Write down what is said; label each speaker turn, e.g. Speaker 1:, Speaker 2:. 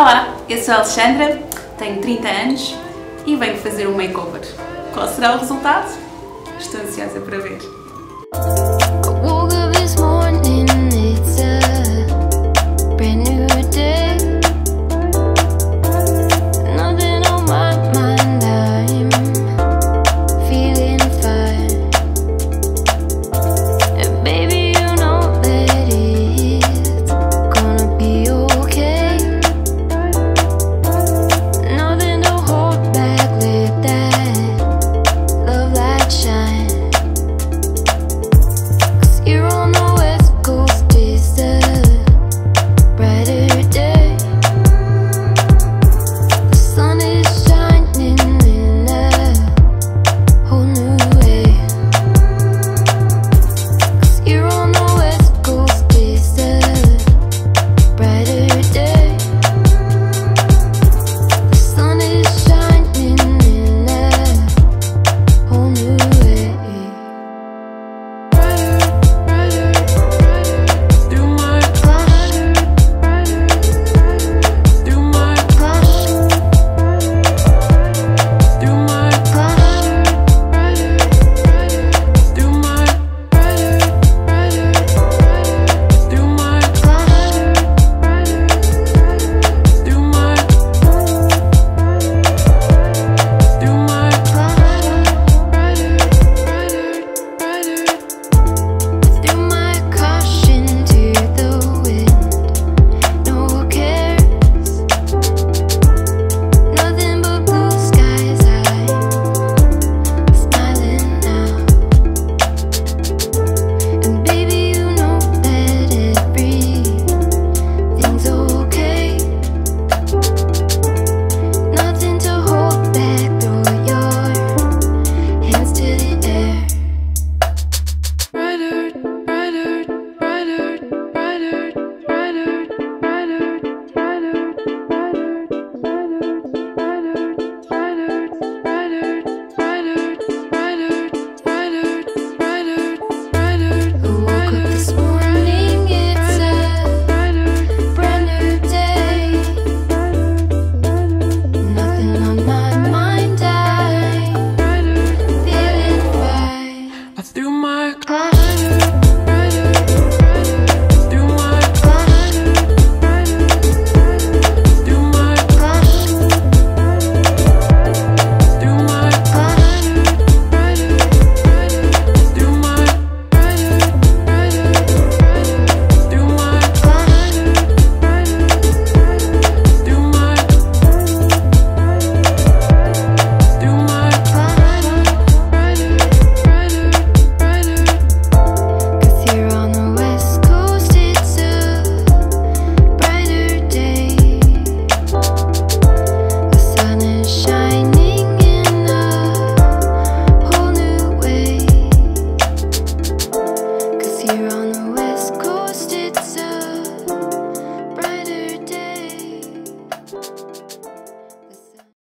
Speaker 1: Olá, eu sou a Alexandra, tenho 30 anos e venho fazer um makeover. Qual será o resultado? Estou ansiosa para ver.
Speaker 2: my